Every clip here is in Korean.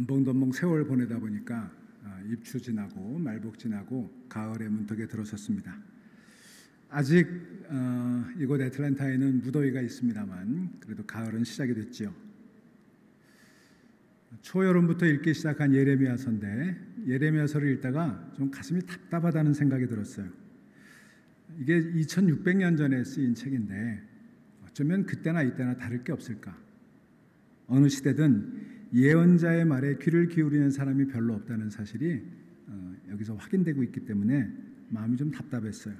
엄벙덤벙 세월 보내다 보니까 아, 입추 지나고 말복 지나고 가을의 문턱에 들어섰습니다. 아직 어, 이곳 애틀랜타에는 무더위가 있습니다만 그래도 가을은 시작이 됐지요. 초여름부터 읽기 시작한 예레미야서인데 예레미야서를 읽다가 좀 가슴이 답답하다는 생각이 들었어요. 이게 2600년 전에 쓰인 책인데 어쩌면 그때나 이때나 다를 게 없을까? 어느 시대든 예언자의 말에 귀를 기울이는 사람이 별로 없다는 사실이 어, 여기서 확인되고 있기 때문에 마음이 좀 답답했어요.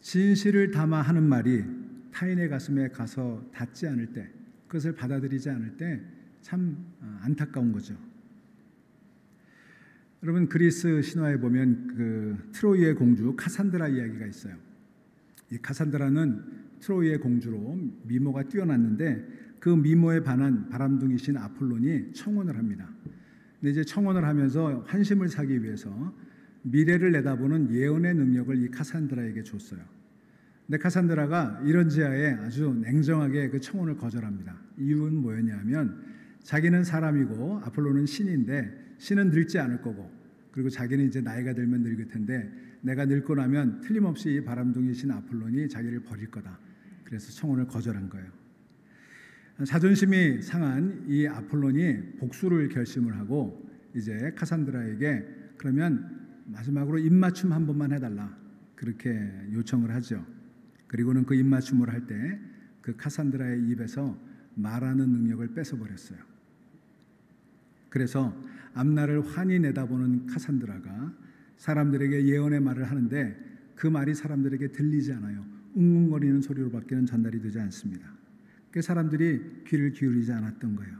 진실을 담아 하는 말이 타인의 가슴에 가서 닿지 않을 때, 그것을 받아들이지 않을 때참 어, 안타까운 거죠. 여러분 그리스 신화에 보면 그 트로이의 공주 카산드라 이야기가 있어요. 이 카산드라는 트로이의 공주로 미모가 뛰어났는데 그 미모에 반한 바람둥이신 아폴론이 청혼을 합니다. 근데 이제 청혼을 하면서 환심을 사기 위해서 미래를 내다보는 예언의 능력을 이 카산드라에게 줬어요. 근데 카산드라가 이런 지하에 아주 냉정하게 그 청혼을 거절합니다. 이유는 뭐였냐면 자기는 사람이고 아폴로는 신인데 신은 늙지 않을 거고 그리고 자기는 이제 나이가 들면 늙을 텐데 내가 늙고 나면 틀림없이 바람둥이 신 아폴론이 자기를 버릴 거다. 그래서 청혼을 거절한 거예요. 자존심이 상한 이 아폴론이 복수를 결심을 하고 이제 카산드라에게 그러면 마지막으로 입맞춤 한 번만 해달라 그렇게 요청을 하죠. 그리고는 그 입맞춤을 할 때 그 카산드라의 입에서 말하는 능력을 뺏어버렸어요. 그래서 앞날을 환히 내다보는 카산드라가 사람들에게 예언의 말을 하는데 그 말이 사람들에게 들리지 않아요. 웅웅거리는 소리로밖에는 전달이 되지 않습니다. 그 사람들이 귀를 기울이지 않았던 거예요.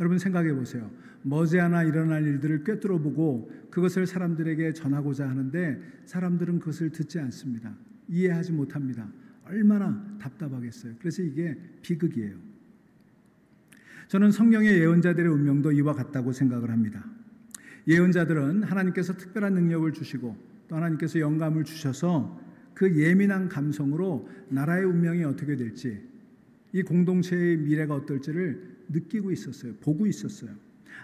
여러분 생각해 보세요. 머지않아 일어날 일들을 꿰뚫어 보고 그것을 사람들에게 전하고자 하는데 사람들은 그것을 듣지 않습니다. 이해하지 못합니다. 얼마나 답답하겠어요. 그래서 이게 비극이에요. 저는 성경의 예언자들의 운명도 이와 같다고 생각을 합니다. 예언자들은 하나님께서 특별한 능력을 주시고 또 하나님께서 영감을 주셔서 그 예민한 감성으로 나라의 운명이 어떻게 될지 이 공동체의 미래가 어떨지를 느끼고 있었어요. 보고 있었어요.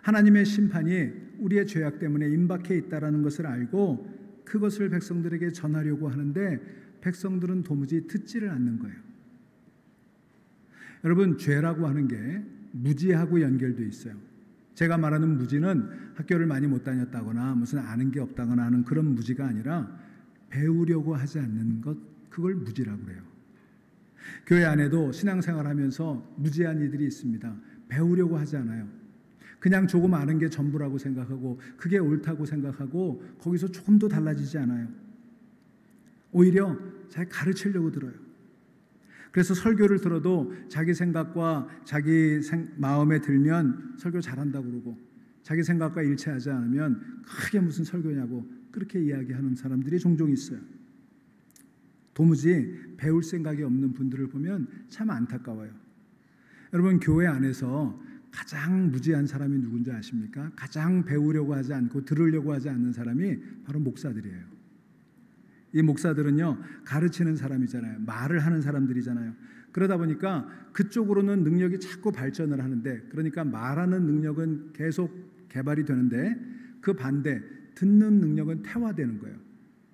하나님의 심판이 우리의 죄악 때문에 임박해 있다라는 것을 알고 그것을 백성들에게 전하려고 하는데 백성들은 도무지 듣지를 않는 거예요. 여러분 죄라고 하는 게 무지하고 연결돼 있어요. 제가 말하는 무지는 학교를 많이 못 다녔다거나 무슨 아는 게 없다거나 하는 그런 무지가 아니라 배우려고 하지 않는 것 그걸 무지라고 그래요. 교회 안에도 신앙생활 하면서 무지한 이들이 있습니다. 배우려고 하지 않아요. 그냥 조금 아는 게 전부라고 생각하고 그게 옳다고 생각하고 거기서 조금도 달라지지 않아요. 오히려 잘 가르치려고 들어요. 그래서 설교를 들어도 자기 생각과 자기 생, 마음에 들면 설교 잘한다고 그러고 자기 생각과 일치하지 않으면 크게 무슨 설교냐고 그렇게 이야기하는 사람들이 종종 있어요. 도무지 배울 생각이 없는 분들을 보면 참 안타까워요. 여러분 교회 안에서 가장 무지한 사람이 누군지 아십니까? 가장 배우려고 하지 않고 들으려고 하지 않는 사람이 바로 목사들이에요. 이 목사들은요 가르치는 사람이잖아요. 말을 하는 사람들이잖아요. 그러다 보니까 그쪽으로는 능력이 자꾸 발전을 하는데 그러니까 말하는 능력은 계속 개발이 되는데 그 반대 듣는 능력은 퇴화되는 거예요.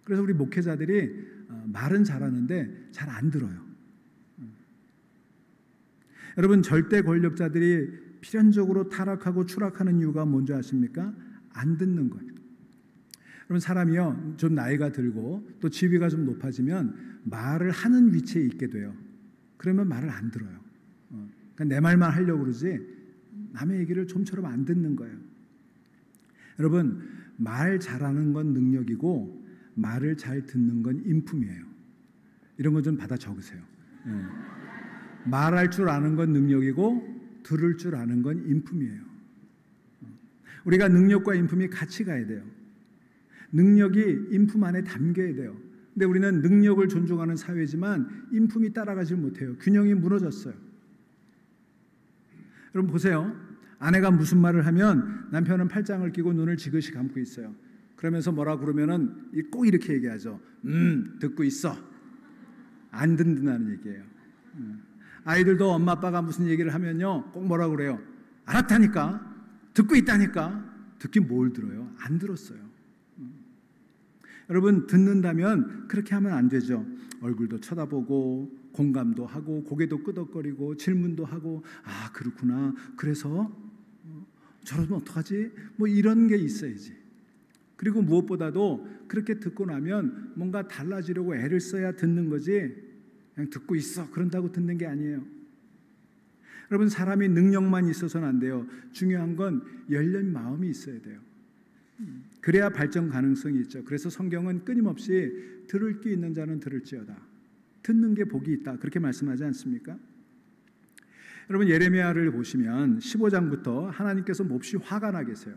그래서 우리 목회자들이 어, 말은 잘하는데 잘 안 들어요. 음. 여러분 절대 권력자들이 필연적으로 타락하고 추락하는 이유가 뭔지 아십니까? 안 듣는 거예요. 여러분 사람이요 좀 나이가 들고 또 지위가 좀 높아지면 말을 하는 위치에 있게 돼요. 그러면 말을 안 들어요. 어, 그러니까 내 말만 하려고 그러지 남의 얘기를 좀처럼 안 듣는 거예요. 여러분 말 잘하는 건 능력이고 말을 잘 듣는 건 인품이에요. 이런 거 좀 받아 적으세요. 네. 말할 줄 아는 건 능력이고 들을 줄 아는 건 인품이에요. 우리가 능력과 인품이 같이 가야 돼요. 능력이 인품 안에 담겨야 돼요. 근데 우리는 능력을 존중하는 사회지만 인품이 따라가지 못해요. 균형이 무너졌어요. 여러분 보세요. 아내가 무슨 말을 하면 남편은 팔짱을 끼고 눈을 지그시 감고 있어요. 그러면서 뭐라 그러면은 꼭 이렇게 얘기하죠. 음, 듣고 있어. 안 듣는다는 얘기예요. 음. 아이들도 엄마 아빠가 무슨 얘기를 하면요. 꼭 뭐라 그래요. 알았다니까. 듣고 있다니까. 듣긴 뭘 들어요? 안 들었어요. 음. 여러분 듣는다면 그렇게 하면 안 되죠. 얼굴도 쳐다보고 공감도 하고 고개도 끄덕거리고 질문도 하고 아 그렇구나. 그래서 어, 저러면 어떡하지? 뭐 이런 게 있어야지. 그리고 무엇보다도 그렇게 듣고 나면 뭔가 달라지려고 애를 써야 듣는 거지. 그냥 듣고 있어. 그런다고 듣는 게 아니에요. 여러분 사람이 능력만 있어서는 안 돼요. 중요한 건 열린 마음이 있어야 돼요. 그래야 발전 가능성이 있죠. 그래서 성경은 끊임없이 들을 게 있는 자는 들을지어다. 듣는 게 복이 있다. 그렇게 말씀하지 않습니까? 여러분 예레미야를 보시면 15장부터 하나님께서 몹시 화가 나 계세요.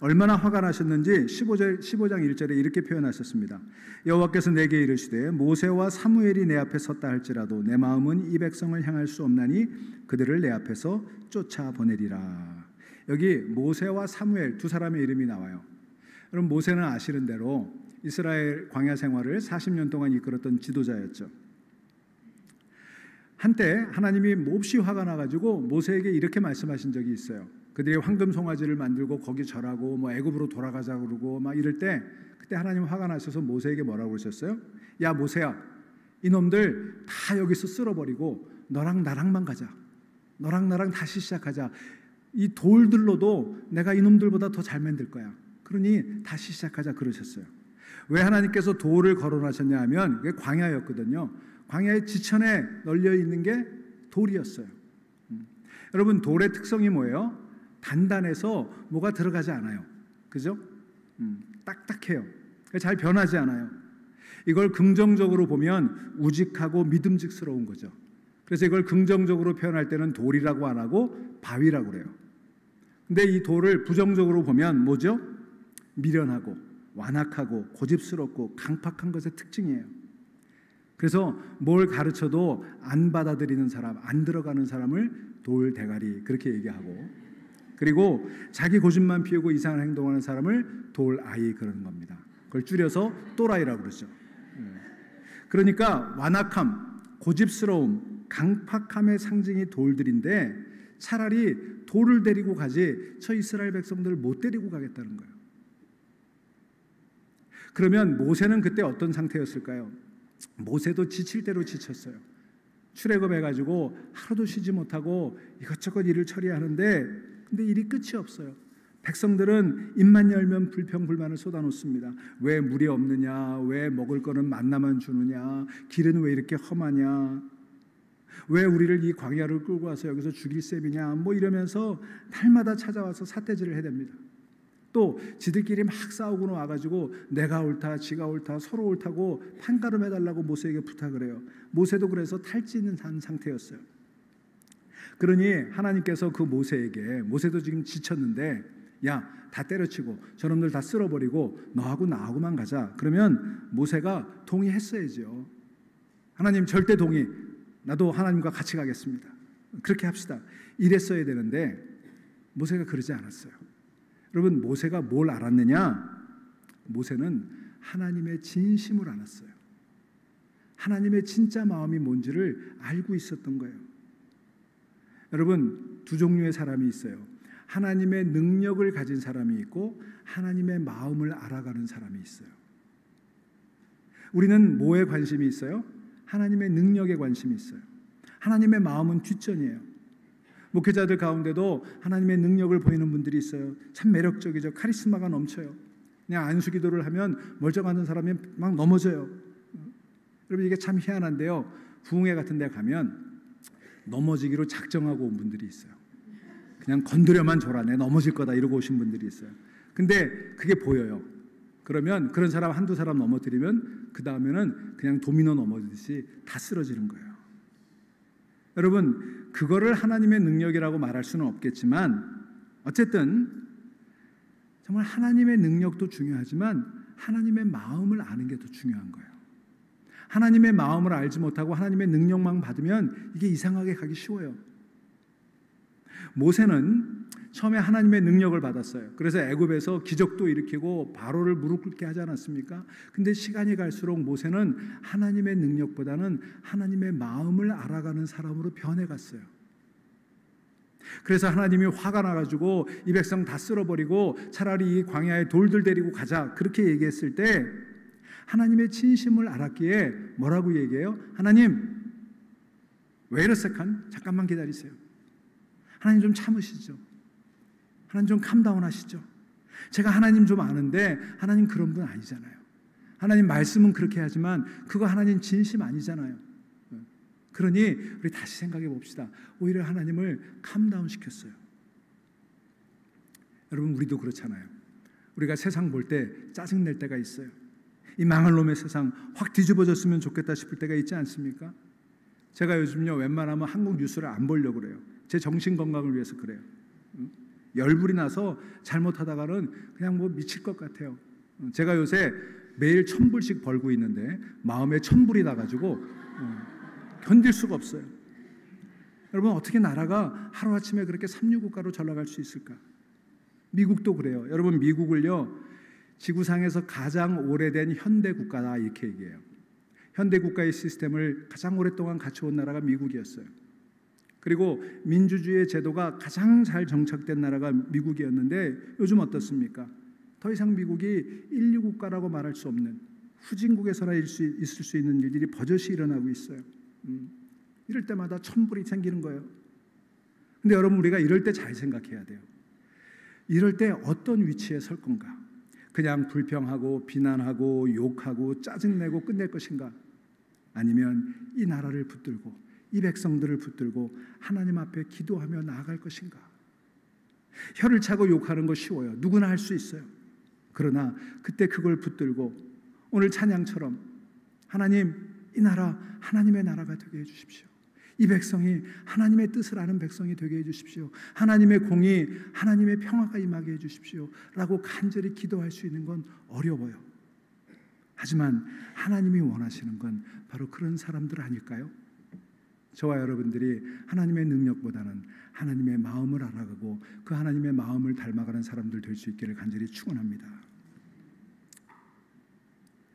얼마나 화가 나셨는지 15절, 15장 1절에 이렇게 표현하셨습니다. 여호와께서 내게 이르시되 모세와 사무엘이 내 앞에 섰다 할지라도 내 마음은 이 백성을 향할 수 없나니 그들을 내 앞에서 쫓아 보내리라. 여기 모세와 사무엘 두 사람의 이름이 나와요. 여러분 모세는 아시는 대로 이스라엘 광야 생활을 40년 동안 이끌었던 지도자였죠. 한때 하나님이 몹시 화가 나가지고 모세에게 이렇게 말씀하신 적이 있어요. 그들이 황금 송아지를 만들고 거기 절하고 뭐 애굽으로 돌아가자 그러고 막 이럴 때 그때 하나님 화가 나셔서 모세에게 뭐라고 그러셨어요? 야 모세야 이놈들 다 여기서 쓸어버리고 너랑 나랑만 가자. 너랑 나랑 다시 시작하자. 이 돌들로도 내가 이놈들보다 더 잘 만들 거야. 그러니 다시 시작하자 그러셨어요. 왜 하나님께서 돌을 거론하셨냐 하면 그게 광야였거든요. 광야의 지천에 널려 있는 게 돌이었어요. 음. 여러분 돌의 특성이 뭐예요? 단단해서 뭐가 들어가지 않아요. 그죠? 음, 딱딱해요. 잘 변하지 않아요. 이걸 긍정적으로 보면 우직하고 믿음직스러운 거죠. 그래서 이걸 긍정적으로 표현할 때는 돌이라고 안 하고 바위라고 그래요. 근데 이 돌을 부정적으로 보면 뭐죠? 미련하고 완악하고 고집스럽고 강팍한 것의 특징이에요. 그래서 뭘 가르쳐도 안 받아들이는 사람, 안 들어가는 사람을 돌 대가리 그렇게 얘기하고 그리고 자기 고집만 피우고 이상한 행동하는 사람을 돌 아이 그러는 겁니다. 그걸 줄여서 또라이라고 그러죠. 예. 그러니까 완악함, 고집스러움, 강팍함의 상징이 돌들인데 차라리 돌을 데리고 가지 저 이스라엘 백성들을 못 데리고 가겠다는 거예요. 그러면 모세는 그때 어떤 상태였을까요? 모세도 지칠 대로 지쳤어요. 출애굽해 가지고 하루도 쉬지 못하고 이것저것 일을 처리하는데 근데 일이 끝이 없어요. 백성들은 입만 열면 불평 불만을 쏟아놓습니다. 왜 물이 없느냐? 왜 먹을 거는 만나만 주느냐? 길은 왜 이렇게 험하냐? 왜 우리를 이 광야를 끌고 와서 여기서 죽일 셈이냐? 뭐 이러면서 날마다 찾아와서 사태질을 해댑니다. 또 지들끼리 막 싸우고 와가지고 내가 옳다, 지가 옳다, 서로 옳다고 판가름 해달라고 모세에게 부탁을 해요. 모세도 그래서 탈진한 상태였어요. 그러니 하나님께서 그 모세에게 모세도 지금 지쳤는데 야 다 때려치고 저놈들 다 쓸어버리고 너하고 나하고만 가자. 그러면 모세가 동의했어야죠. 하나님 절대 동의. 나도 하나님과 같이 가겠습니다. 그렇게 합시다. 이랬어야 되는데 모세가 그러지 않았어요. 여러분 모세가 뭘 알았느냐? 모세는 하나님의 진심을 알았어요. 하나님의 진짜 마음이 뭔지를 알고 있었던 거예요. 여러분 두 종류의 사람이 있어요. 하나님의 능력을 가진 사람이 있고 하나님의 마음을 알아가는 사람이 있어요. 우리는 뭐에 관심이 있어요? 하나님의 능력에 관심이 있어요. 하나님의 마음은 뒷전이에요. 목회자들 가운데도 하나님의 능력을 보이는 분들이 있어요. 참 매력적이죠. 카리스마가 넘쳐요. 그냥 안수 기도를 하면 멀쩡한 사람이 막 넘어져요. 여러분 이게 참 희한한데요. 부흥회 같은 데 가면 넘어지기로 작정하고 온 분들이 있어요. 그냥 건드려만 줘라. 내 넘어질 거다. 이러고 오신 분들이 있어요. 근데 그게 보여요. 그러면 그런 사람 한두 사람 넘어뜨리면 그 다음에는 그냥 도미노 넘어지듯이 다 쓰러지는 거예요. 여러분, 그거를 하나님의 능력이라고 말할 수는 없겠지만 어쨌든 정말 하나님의 능력도 중요하지만 하나님의 마음을 아는 게 더 중요한 거예요. 하나님의 마음을 알지 못하고 하나님의 능력만 받으면 이게 이상하게 가기 쉬워요. 모세는 처음에 하나님의 능력을 받았어요. 그래서 애굽에서 기적도 일으키고 바로를 무릎 꿇게 하지 않았습니까? 근데 시간이 갈수록 모세는 하나님의 능력보다는 하나님의 마음을 알아가는 사람으로 변해갔어요. 그래서 하나님이 화가 나가지고 이 백성 다 쓸어버리고 차라리 이 광야에 돌들 데리고 가자 그렇게 얘기했을 때 하나님의 진심을 알았기에 뭐라고 얘기해요? 하나님 왜 이러세칸? 잠깐만 기다리세요. 하나님 좀 참으시죠. 하나님 좀 캄다운 하시죠. 제가 하나님 좀 아는데 하나님 그런 분 아니잖아요. 하나님 말씀은 그렇게 하지만 그거 하나님 진심 아니잖아요. 그러니 우리 다시 생각해 봅시다. 오히려 하나님을 캄다운 시켰어요. 여러분 우리도 그렇잖아요. 우리가 세상 볼 때 짜증 낼 때가 있어요. 이 망할 놈의 세상 확 뒤집어졌으면 좋겠다 싶을 때가 있지 않습니까? 제가 요즘요 웬만하면 한국 뉴스를 안 보려고 그래요. 제 정신 건강을 위해서 그래요. 열불이 나서 잘못하다가는 그냥 뭐 미칠 것 같아요. 제가 요새 매일 천 불씩 벌고 있는데 마음에 천 불이 나가지고 견딜 수가 없어요. 여러분 어떻게 나라가 하루 아침에 그렇게 삼류 국가로 전락할 수 있을까? 미국도 그래요. 여러분 미국을요 지구상에서 가장 오래된 현대 국가다 이렇게 얘기해요. 현대 국가의 시스템을 가장 오랫동안 갖춰온 나라가 미국이었어요. 그리고 민주주의 제도가 가장 잘 정착된 나라가 미국이었는데 요즘 어떻습니까? 더 이상 미국이 인류 국가라고 말할 수 없는 후진국에서나 있을 수 있는 일들이 버젓이 일어나고 있어요. 음, 이럴 때마다 천불이 생기는 거예요. 근데 여러분 우리가 이럴 때 잘 생각해야 돼요. 이럴 때 어떤 위치에 설 건가? 그냥 불평하고 비난하고 욕하고 짜증내고 끝낼 것인가? 아니면 이 나라를 붙들고 이 백성들을 붙들고 하나님 앞에 기도하며 나아갈 것인가? 혀를 차고 욕하는 거 쉬워요. 누구나 할 수 있어요. 그러나 그때 그걸 붙들고 오늘 찬양처럼 하나님 이 나라 하나님의 나라가 되게 해 주십시오. 이 백성이 하나님의 뜻을 아는 백성이 되게 해 주십시오. 하나님의 공이 하나님의 평화가 임하게 해 주십시오. 라고 간절히 기도할 수 있는 건 어려워요. 하지만 하나님이 원하시는 건 바로 그런 사람들 아닐까요? 저와 여러분들이 하나님의 능력보다는 하나님의 마음을 알아가고 그 하나님의 마음을 닮아가는 사람들 될 수 있기를 간절히 축원합니다.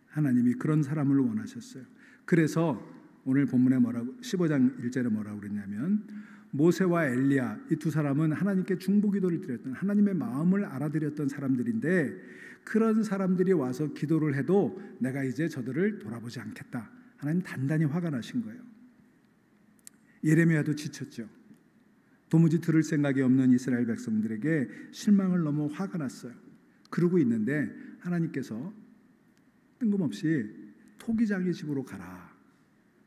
하나님이 그런 사람을 원하셨어요. 그래서 오늘 본문에 뭐라고 15장 1절에 뭐라고 그랬냐면 모세와 엘리야 이 두 사람은 하나님께 중보 기도를 드렸던 하나님의 마음을 알아들였던 사람들인데 그런 사람들이 와서 기도를 해도 내가 이제 저들을 돌아보지 않겠다. 하나님 단단히 화가 나신 거예요. 예레미야도 지쳤죠. 도무지 들을 생각이 없는 이스라엘 백성들에게 실망을 넘어 화가 났어요. 그러고 있는데 하나님께서 뜬금없이 토기장의 집으로 가라.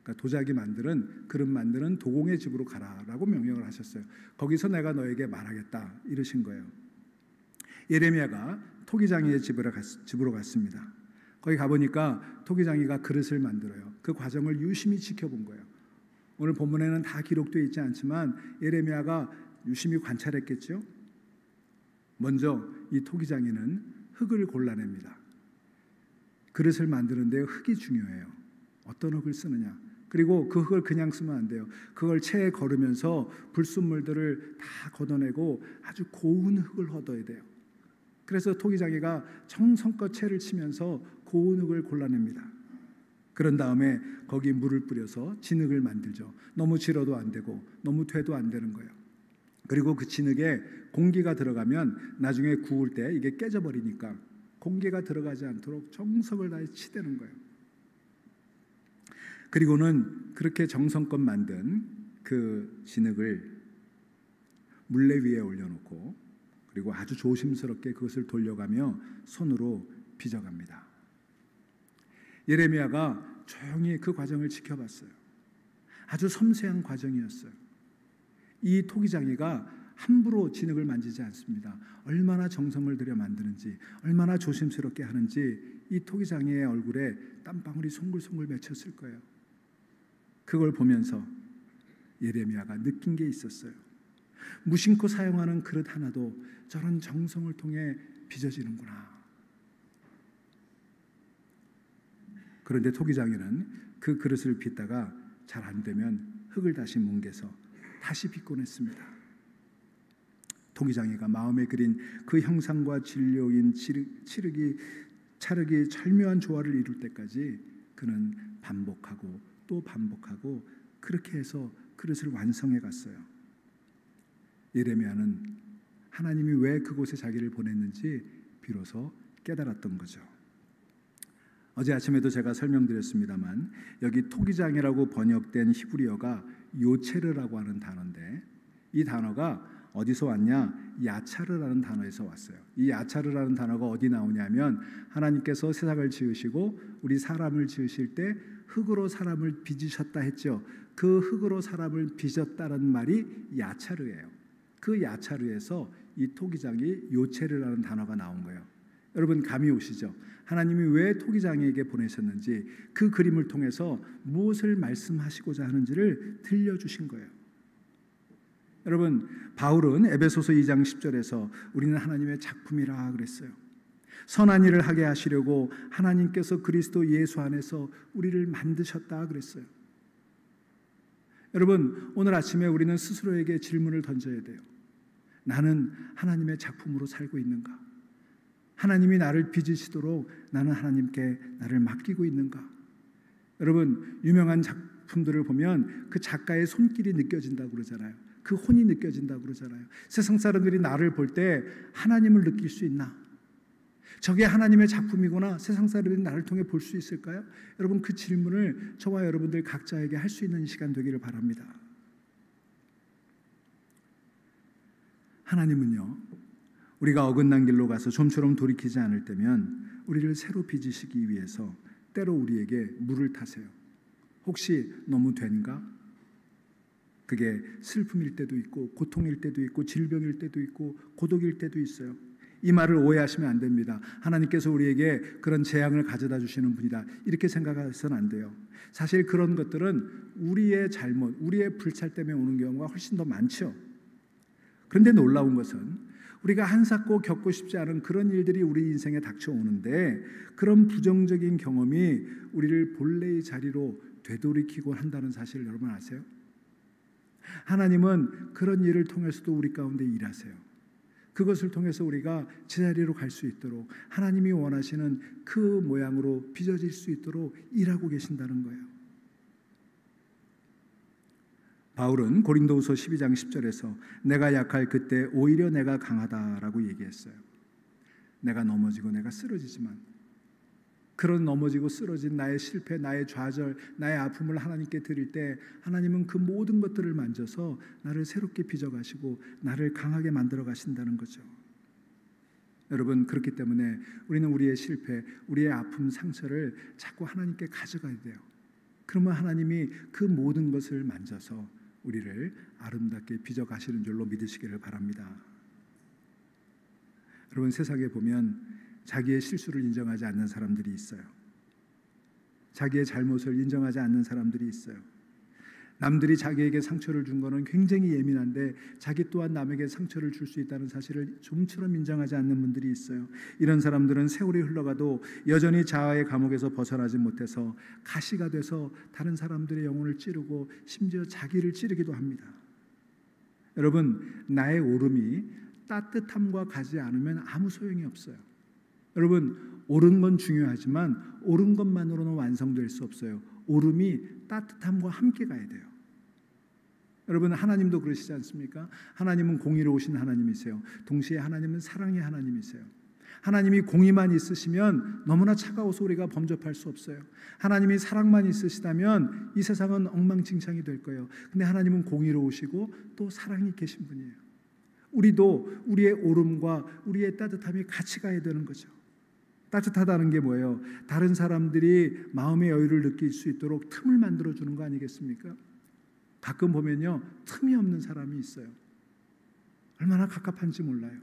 그러니까 도자기 만드는 그릇 만드는 도공의 집으로 가라라고 명령을 하셨어요. 거기서 내가 너에게 말하겠다 이러신 거예요. 예레미야가 토기장이의 집으로, 갔습니다. 거기 가보니까 토기장이가 그릇을 만들어요. 그 과정을 유심히 지켜본 거예요. 오늘 본문에는 다 기록되어 있지 않지만 예레미야가 유심히 관찰했겠죠. 먼저 이 토기장이는 흙을 골라냅니다. 그릇을 만드는데 흙이 중요해요. 어떤 흙을 쓰느냐. 그리고 그 흙을 그냥 쓰면 안 돼요. 그걸 체에 걸으면서 불순물들을 다 걷어내고 아주 고운 흙을 얻어야 돼요. 그래서 토기장이가 정성껏 채를 치면서 고운 흙을 골라냅니다. 그런 다음에 거기 물을 뿌려서 진흙을 만들죠. 너무 질어도 안 되고 너무 돼도 안 되는 거예요. 그리고 그 진흙에 공기가 들어가면 나중에 구울 때 이게 깨져버리니까 공기가 들어가지 않도록 정성을 다해 치대는 거예요. 그리고는 그렇게 정성껏 만든 그 진흙을 물레 위에 올려놓고 그리고 아주 조심스럽게 그것을 돌려가며 손으로 빚어갑니다. 예레미야가 조용히 그 과정을 지켜봤어요. 아주 섬세한 과정이었어요. 이 토기장이가 함부로 진흙을 만지지 않습니다. 얼마나 정성을 들여 만드는지, 얼마나 조심스럽게 하는지 이 토기장이의 얼굴에 땀방울이 송글송글 맺혔을 거예요. 그걸 보면서 예레미야가 느낀 게 있었어요. 무심코 사용하는 그릇 하나도 저런 정성을 통해 빚어지는구나. 그런데 토기장에는 그 그릇을 빚다가 잘 안 되면 흙을 다시 뭉개서 다시 빚곤 했습니다. 토기장이가 마음에 그린 그 형상과 진료인 치르 기 차르기 절묘한 조화를 이룰 때까지 그는 반복하고 또 반복하고 그렇게 해서 그릇을 완성해 갔어요. 예레미야는 하나님이 왜 그곳에 자기를 보냈는지 비로소 깨달았던 거죠. 어제 아침에도 제가 설명드렸습니다만 여기 토기장이라고 번역된 히브리어가 요체르라고 하는 단어인데 이 단어가 어디서 왔냐? 야차르라는 단어에서 왔어요. 이 야차르라는 단어가 어디 나오냐면 하나님께서 세상을 지으시고 우리 사람을 지으실 때 흙으로 사람을 빚으셨다 했죠. 그 흙으로 사람을 빚었다는 말이 야차르예요. 그 야차르에서 이 토기장이 요체르라는 단어가 나온 거예요. 여러분 감이 오시죠? 하나님이 왜 토기장에게 보내셨는지 그 그림을 통해서 무엇을 말씀하시고자 하는지를 들려주신 거예요. 여러분 바울은 에베소서 2장 10절에서 우리는 하나님의 작품이라 그랬어요. 선한 일을 하게 하시려고 하나님께서 그리스도 예수 안에서 우리를 만드셨다 그랬어요. 여러분 오늘 아침에 우리는 스스로에게 질문을 던져야 돼요. 나는 하나님의 작품으로 살고 있는가? 하나님이 나를 빚으시도록 나는 하나님께 나를 맡기고 있는가? 여러분 유명한 작품들을 보면 그 작가의 손길이 느껴진다고 그러잖아요. 그 혼이 느껴진다고 그러잖아요. 세상 사람들이 나를 볼 때 하나님을 느낄 수 있나? 저게 하나님의 작품이구나. 세상 사람들이 나를 통해 볼 수 있을까요? 여러분 그 질문을 저와 여러분들 각자에게 할 수 있는 시간 되기를 바랍니다. 하나님은요. 우리가 어긋난 길로 가서 좀처럼 돌이키지 않을 때면 우리를 새로 빚으시기 위해서 때로 우리에게 물을 타세요. 혹시 너무 된가? 그게 슬픔일 때도 있고 고통일 때도 있고 질병일 때도 있고 고독일 때도 있어요. 이 말을 오해하시면 안 됩니다. 하나님께서 우리에게 그런 재앙을 가져다 주시는 분이다. 이렇게 생각해서는 안 돼요. 사실 그런 것들은 우리의 잘못, 우리의 불찰 때문에 오는 경우가 훨씬 더 많죠. 그런데 놀라운 것은 우리가 한사코 겪고 싶지 않은 그런 일들이 우리 인생에 닥쳐오는데 그런 부정적인 경험이 우리를 본래의 자리로 되돌이키곤 한다는 사실을 여러분 아세요? 하나님은 그런 일을 통해서도 우리 가운데 일하세요. 그것을 통해서 우리가 제자리로 갈 수 있도록 하나님이 원하시는 그 모양으로 빚어질 수 있도록 일하고 계신다는 거예요. 바울은 고린도후서 12장 10절에서 내가 약할 그때 오히려 내가 강하다라고 얘기했어요. 내가 넘어지고 내가 쓰러지지만 그런 넘어지고 쓰러진 나의 실패, 나의 좌절, 나의 아픔을 하나님께 드릴 때 하나님은 그 모든 것들을 만져서 나를 새롭게 빚어 가시고 나를 강하게 만들어 가신다는 거죠. 여러분 그렇기 때문에 우리는 우리의 실패, 우리의 아픔, 상처를 자꾸 하나님께 가져가야 돼요. 그러면 하나님이 그 모든 것을 만져서 우리를 아름답게 빚어 가시는 줄로 믿으시기를 바랍니다. 여러분 세상에 보면 자기의 실수를 인정하지 않는 사람들이 있어요. 자기의 잘못을 인정하지 않는 사람들이 있어요. 남들이 자기에게 상처를 준 거는 굉장히 예민한데 자기 또한 남에게 상처를 줄 수 있다는 사실을 좀처럼 인정하지 않는 분들이 있어요. 이런 사람들은 세월이 흘러가도 여전히 자아의 감옥에서 벗어나지 못해서 가시가 돼서 다른 사람들의 영혼을 찌르고 심지어 자기를 찌르기도 합니다. 여러분, 나의 오름이 따뜻함과 가지 않으면 아무 소용이 없어요. 여러분 옳은 건 중요하지만 옳은 것만으로는 완성될 수 없어요. 오름이 따뜻함과 함께 가야 돼요. 여러분 하나님도 그러시지 않습니까? 하나님은 공의로우신 하나님이세요. 동시에 하나님은 사랑의 하나님이세요. 하나님이 공의만 있으시면 너무나 차가워서 우리가 범접할 수 없어요. 하나님이 사랑만 있으시다면 이 세상은 엉망진창이 될 거예요. 근데 하나님은 공의로우시고 또 사랑이 계신 분이에요. 우리도 우리의 오름과 우리의 따뜻함이 같이 가야 되는 거죠. 따뜻하다는 게 뭐예요? 다른 사람들이 마음의 여유를 느낄 수 있도록 틈을 만들어 주는 거 아니겠습니까? 가끔 보면요. 틈이 없는 사람이 있어요. 얼마나 갑갑한지 몰라요.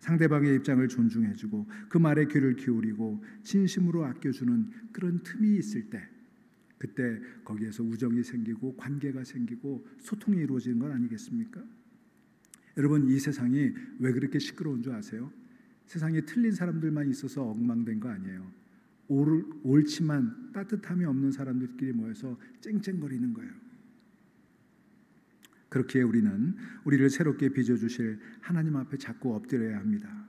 상대방의 입장을 존중해주고 그 말에 귀를 기울이고 진심으로 아껴주는 그런 틈이 있을 때 그때 거기에서 우정이 생기고 관계가 생기고 소통이 이루어지는 건 아니겠습니까? 여러분 이 세상이 왜 그렇게 시끄러운 줄 아세요? 세상에 틀린 사람들만 있어서 엉망된 거 아니에요. 옳, 옳지만 따뜻함이 없는 사람들끼리 모여서 쨍쨍거리는 거예요. 그렇게 우리는 우리를 새롭게 빚어주실 하나님 앞에 자꾸 엎드려야 합니다.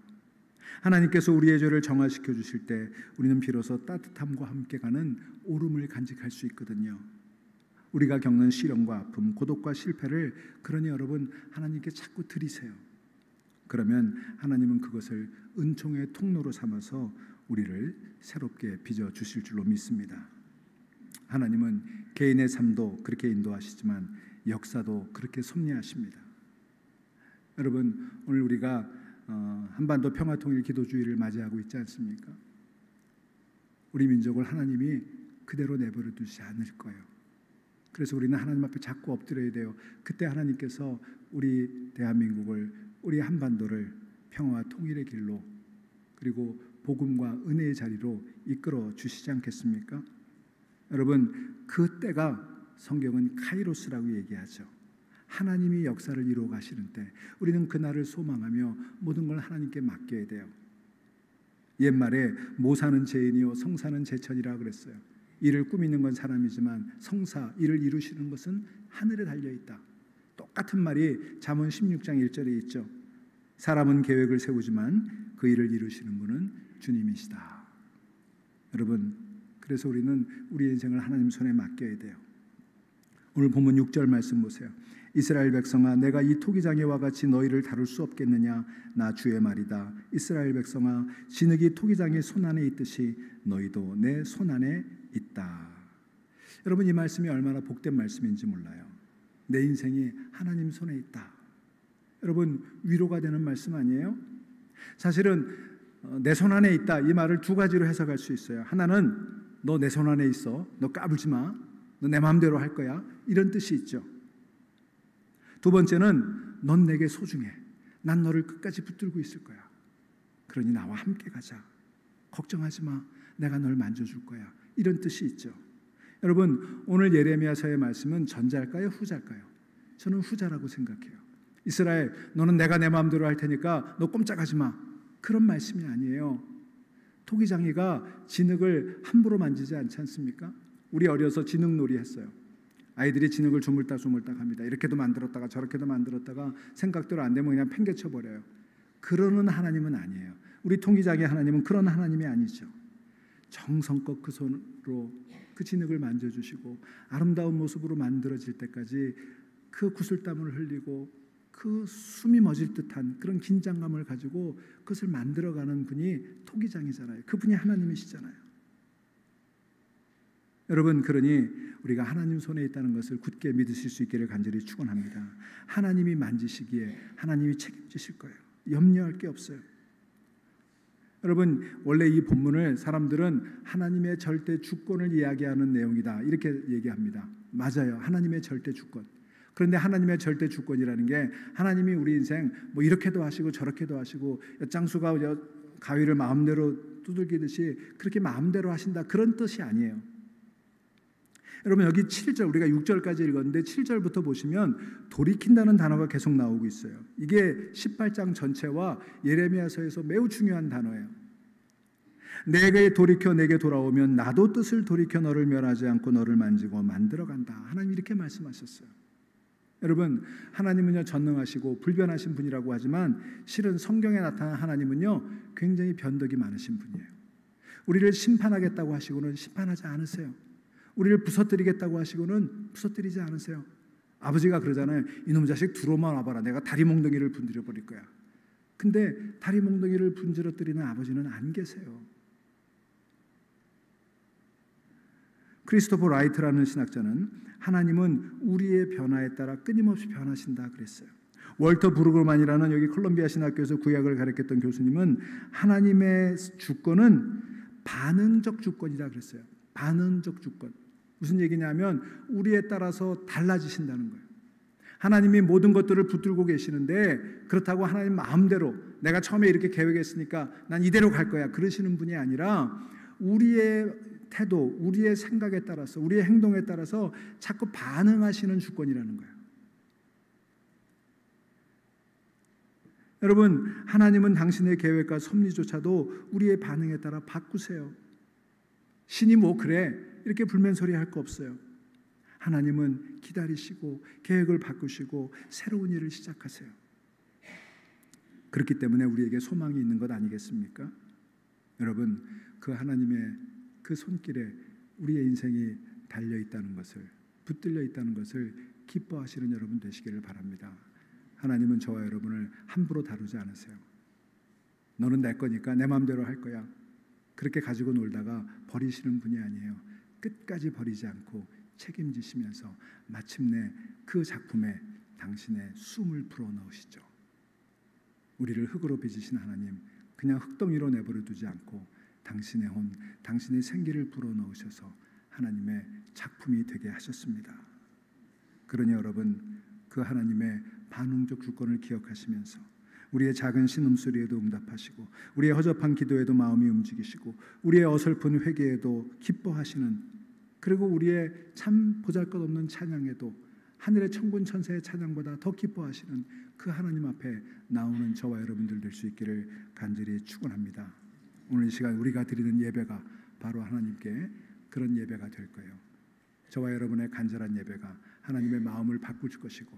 하나님께서 우리의 죄를 정화시켜 주실 때 우리는 비로소 따뜻함과 함께 가는 오름을 간직할 수 있거든요. 우리가 겪는 시련과 아픔, 고독과 실패를 그러니 여러분 하나님께 자꾸 드리세요. 그러면 하나님은 그것을 은총의 통로로 삼아서 우리를 새롭게 빚어 주실 줄로 믿습니다. 하나님은 개인의 삶도 그렇게 인도하시지만 역사도 그렇게 섭리하십니다. 여러분 오늘 우리가 어, 한반도 평화통일 기도주의를 맞이하고 있지 않습니까? 우리 민족을 하나님이 그대로 내버려 두지 않을 거예요. 그래서 우리는 하나님 앞에 자꾸 엎드려야 돼요. 그때 하나님께서 우리 대한민국을 우리 한반도를 평화와 통일의 길로 그리고 복음과 은혜의 자리로 이끌어 주시지 않겠습니까? 여러분 그 때가 성경은 카이로스라고 얘기하죠. 하나님이 역사를 이루어 가시는 때 우리는 그날을 소망하며 모든 걸 하나님께 맡겨야 돼요. 옛말에 모사는 죄인이요 성사는 제천이라 그랬어요. 이를 꾸미는 건 사람이지만 성사 이를 이루시는 것은 하늘에 달려 있다. 똑같은 말이 잠언 16장 1절에 있죠. 사람은 계획을 세우지만 그 일을 이루시는 분은 주님이시다. 여러분, 그래서 우리는 우리 인생을 하나님 손에 맡겨야 돼요. 오늘 본문 6절 말씀 보세요. 이스라엘 백성아 내가 이 토기장애와 같이 너희를 다룰 수 없겠느냐 나 주의 말이다 이스라엘 백성아 진흙이 토기장의 손 안에 있듯이 너희도 내 손 안에 있다 여러분 이 말씀이 얼마나 복된 말씀인지 몰라요 내 인생이 하나님 손에 있다 여러분 위로가 되는 말씀 아니에요? 사실은 어, 내손 안에 있다 이 말을 두 가지로 해석할 수 있어요 하나는 너 내 손 안에 있어 너 까불지 마 너 내 마음대로 할 거야 이런 뜻이 있죠 두 번째는 넌 내게 소중해. 난 너를 끝까지 붙들고 있을 거야. 그러니 나와 함께 가자. 걱정하지 마. 내가 널 만져줄 거야. 이런 뜻이 있죠. 여러분 오늘 예레미야서의 말씀은 전자일까요, 후자일까요? 저는 후자라고 생각해요. 이스라엘, 너는 내가 내 마음대로 할 테니까 너 꼼짝하지 마. 그런 말씀이 아니에요. 토기장이가 진흙을 함부로 만지지 않지 않습니까? 우리 어려서 진흙놀이 했어요. 아이들이 진흙을 주물딱 주물딱 합니다. 이렇게도 만들었다가 저렇게도 만들었다가 생각대로 안 되면 그냥 팽개쳐 버려요. 그러는 하나님은 아니에요. 우리 통기장의 하나님은 그런 하나님이 아니죠. 정성껏 그 손으로 그 진흙을 만져주시고 아름다운 모습으로 만들어질 때까지 그 구슬땀을 흘리고 그 숨이 멎을 듯한 그런 긴장감을 가지고 그것을 만들어가는 분이 토기장이잖아요. 그분이 하나님이시잖아요. 여러분 그러니 우리가 하나님 손에 있다는 것을 굳게 믿으실 수 있기를 간절히 축원합니다. 하나님이 만지시기에 하나님이 책임지실 거예요. 염려할 게 없어요. 여러분 원래 이 본문을 사람들은 하나님의 절대 주권을 이야기하는 내용이다 이렇게 얘기합니다. 맞아요. 하나님의 절대 주권. 그런데 하나님의 절대 주권이라는 게 하나님이 우리 인생 뭐 이렇게도 하시고 저렇게도 하시고 엿장수가 가위를 마음대로 두들기듯이 그렇게 마음대로 하신다 그런 뜻이 아니에요. 여러분 여기 7절 우리가 6절까지 읽었는데 7절부터 보시면 돌이킨다는 단어가 계속 나오고 있어요. 이게 18장 전체와 예레미야서에서 매우 중요한 단어예요. 내게 돌이켜 내게 돌아오면 나도 뜻을 돌이켜 너를 멸하지 않고 너를 만지고 만들어 간다. 하나님 이렇게 말씀하셨어요. 여러분 하나님은요 전능하시고 불변하신 분이라고 하지만 실은 성경에 나타난 하나님은요 굉장히 변덕이 많으신 분이에요. 우리를 심판하겠다고 하시고는 심판하지 않으세요. 우리를 부서뜨리겠다고 하시고는 부서뜨리지 않으세요. 아버지가 그러잖아요. 이놈 자식 들어만 와봐라. 내가 다리 몽둥이를 분질러 버릴 거야. 근데 다리 몽둥이를 분질러뜨리는 아버지는 안 계세요. 크리스토퍼 라이트라는 신학자는 하나님은 우리의 변화에 따라 끊임없이 변하신다 그랬어요. 월터 부르그만이라는 여기 콜롬비아 신학교에서 구약을 가르쳤던 교수님은 하나님의 주권은 반응적 주권이다 그랬어요. 반응적 주권. 무슨 얘기냐면 우리에 따라서 달라지신다는 거예요. 하나님이 모든 것들을 붙들고 계시는데 그렇다고 하나님 마음대로 내가 처음에 이렇게 계획했으니까 난 이대로 갈 거야 그러시는 분이 아니라 우리의 태도, 우리의 생각에 따라서 우리의 행동에 따라서 자꾸 반응하시는 주권이라는 거예요. 여러분, 하나님은 당신의 계획과 섭리조차도 우리의 반응에 따라 바꾸세요. 신이 뭐 그래 이렇게 불면 소리 할 거 없어요. 하나님은 기다리시고 계획을 바꾸시고 새로운 일을 시작하세요. 그렇기 때문에 우리에게 소망이 있는 것 아니겠습니까? 여러분, 그 하나님의 그 손길에 우리의 인생이 달려 있다는 것을 붙들려 있다는 것을 기뻐하시는 여러분 되시기를 바랍니다. 하나님은 저와 여러분을 함부로 다루지 않으세요. 너는 내 거니까 내 마음대로 할 거야. 그렇게 가지고 놀다가 버리시는 분이 아니에요. 끝까지 버리지 않고 책임지시면서 마침내 그 작품에 당신의 숨을 불어 넣으시죠. 우리를 흙으로 빚으신 하나님, 그냥 흙덩이로 내버려 두지 않고 당신의 혼, 당신의 생기를 불어 넣으셔서 하나님의 작품이 되게 하셨습니다. 그러니 여러분, 그 하나님의 반응적 주권을 기억하시면서 우리의 작은 신음소리에도 응답하시고 우리의 허접한 기도에도 마음이 움직이시고 우리의 어설픈 회개에도 기뻐하시는 그리고 우리의 참 보잘것없는 찬양에도 하늘의 천군 천사의 찬양보다 더 기뻐하시는 그 하나님 앞에 나오는 저와 여러분들 될 수 있기를 간절히 축원합니다. 오늘 이 시간 우리가 드리는 예배가 바로 하나님께 그런 예배가 될 거예요. 저와 여러분의 간절한 예배가 하나님의 마음을 바꿀 것이고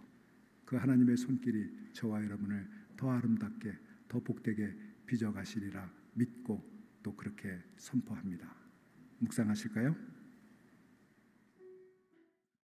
그 하나님의 손길이 저와 여러분을 더 아름답게 더 복되게 빚어 가시리라 믿고 또 그렇게 선포합니다. 묵상하실까요?